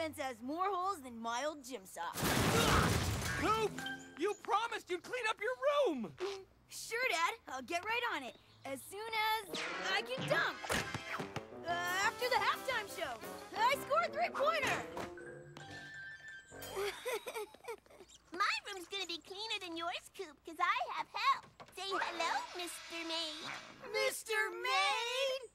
fence has more holes than my old gym sock. Coop! You promised you'd clean up your room! Sure, Dad. I'll get right on it. As soon as I can dunk. Uh, after the halftime show. I scored three-pointer. My room's gonna be cleaner than yours, Coop, because I have help. Say hello, Mr. Maid. Mr. Maid!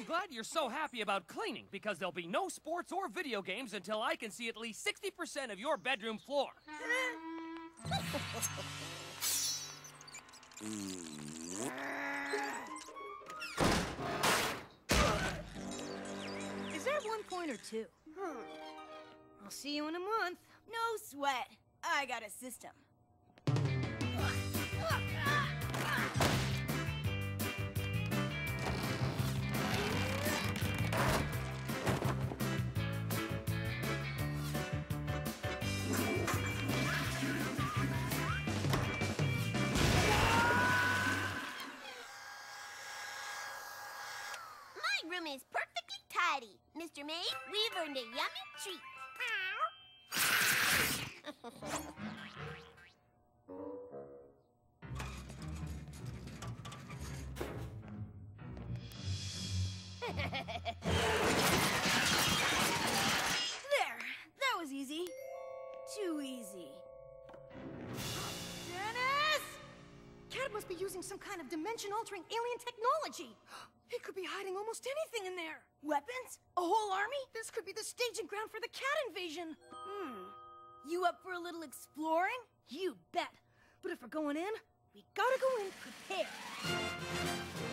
I'm glad you're so happy about cleaning because there'll be no sports or video games until I can see at least 60% of your bedroom floor. Is that one point or two? Hmm. I'll see you in a month. No sweat. I got a system. Mr. Maid, we've earned a yummy treat. There. That was easy. Too easy. Dennis! Kat must be using some kind of dimension-altering alien technology. He could be hiding almost anything in there. Weapons? A whole army? This could be the staging ground for the cat invasion. Hmm. You up for a little exploring? You bet. But if we're going in, we gotta go in prepared.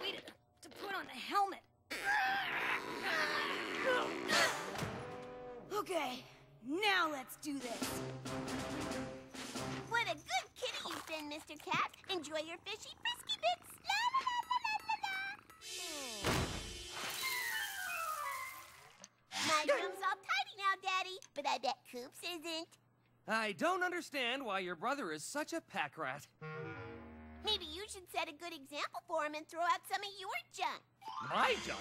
I should have waited to put on the helmet. Okay, now let's do this. What a good kitty you've been, Mr. Kat. Enjoy your fishy frisky bits. La la la la la la la. My room's all tidy now, Daddy, but I bet Coop's isn't. I don't understand why your brother is such a pack rat. Should set a good example for him and throw out some of your junk. My junk?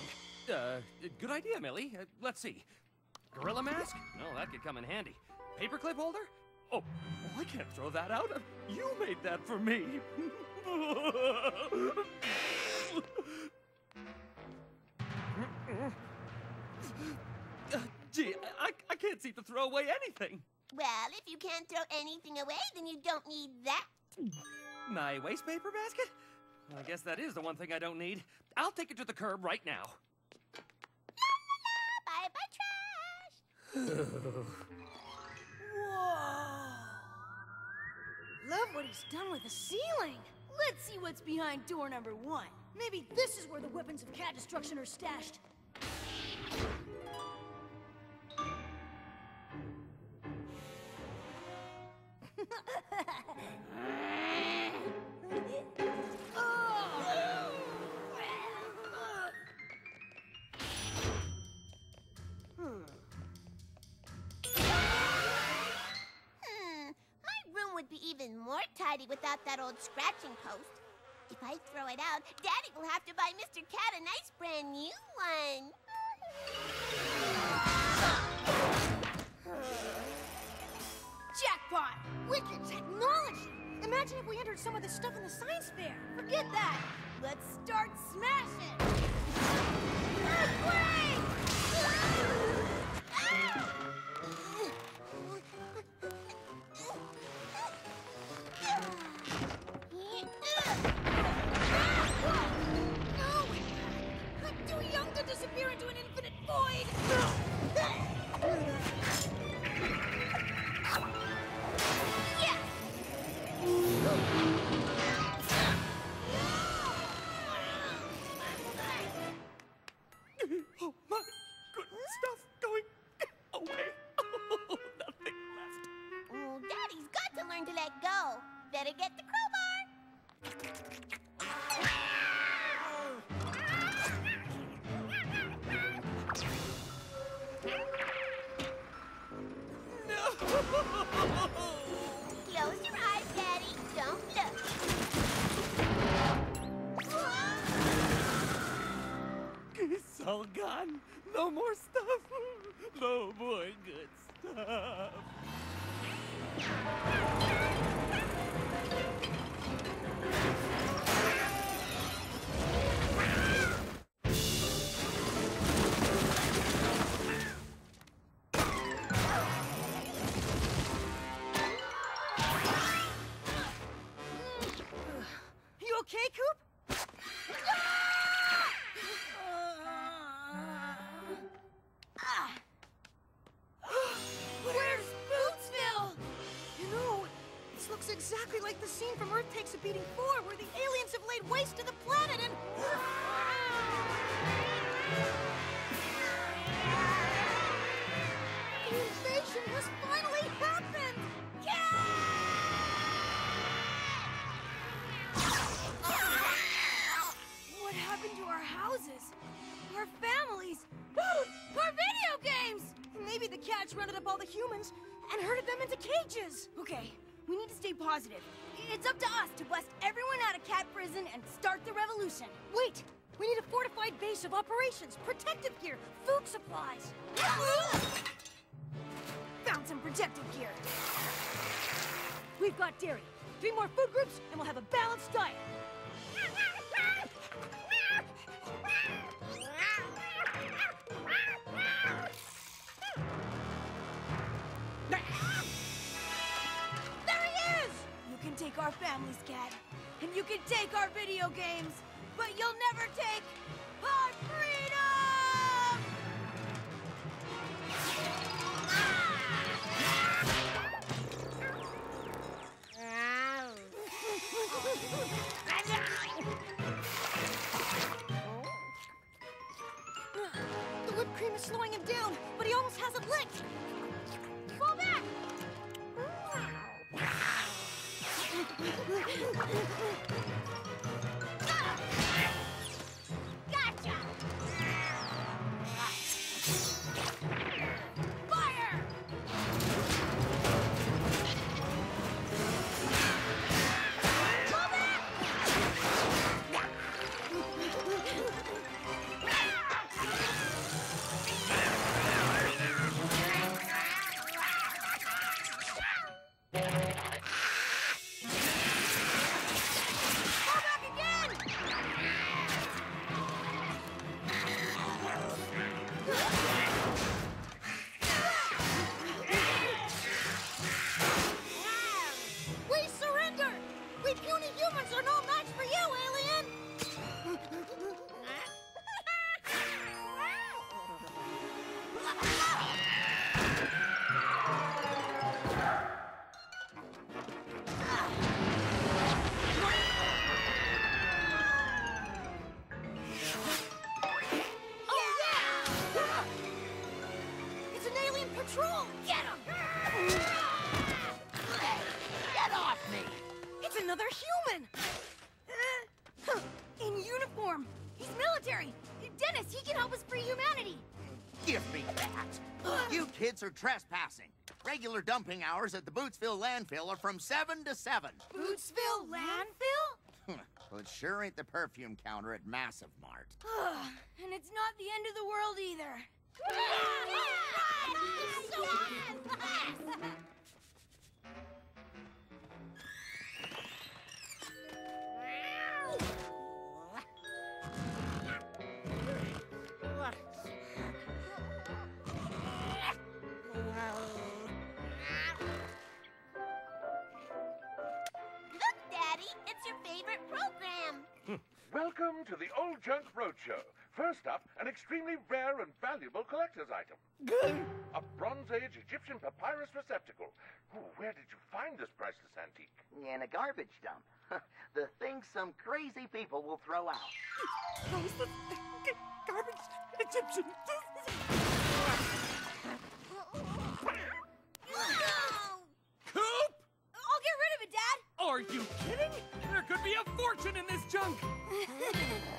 Uh, good idea, Millie. Uh, let's see. Gorilla mask? No, that could come in handy. Paperclip holder? Oh, oh, I can't throw that out. Uh, You made that for me. Uh, gee, I, I can't seem to throw away anything. Well, if you can't throw anything away, then you don't need that. My waste paper basket? I guess that is the one thing I don't need. I'll take it to the curb right now. La, la, la, Bye bye, trash. Whoa! Love what he's done with the ceiling. Let's see what's behind door number one. Maybe this is where the weapons of cat destruction are stashed. More tidy without that old scratching post. If I throw it out, Daddy will have to buy Mr. Kat a nice brand new one. Jackpot! Wicked technology! Imagine if we entered some of the stuff in the science fair. Forget that! Let's start smashing! Earthquake! Disappear into an infinite void! Oh, my good stuff Oh, all gone. No more stuff. No more good stuff. Exactly like the scene from Earth Takes a Beating 4, where the aliens have laid waste to the planet and. The invasion has finally happened! What happened to our houses? Our families? our video games! Maybe the cats rounded up all the humans and herded them into cages! Okay, stay positive. It's up to us to bust everyone out of cat prison and start the revolution. Wait! We need a fortified base of operations, protective gear, food supplies. Found some protective gear. We've got dairy, three more food groups, and we'll have a balanced diet. Families. And you can take our video games. But you'll never take Ha ha ha ha! Dennis, he can help us free humanity! Give me that! You kids are trespassing. Regular dumping hours at the Burnt Mills landfill are from 7 to 7. Burnt Mills landfill? well, it sure ain't the perfume counter at Massive Mart. and it's not the end of the world either. Welcome to the Old Junk Roadshow. First up, an extremely rare and valuable collector's item. Good! A Bronze Age Egyptian papyrus receptacle. Ooh, where did you find this priceless antique? In a garbage dump. the thing some crazy people will throw out. Those the garbage Egyptian. Coop! I'll get rid of it, Dad! Are you kidding? There could be a fortune in this junk. Ha ha ha!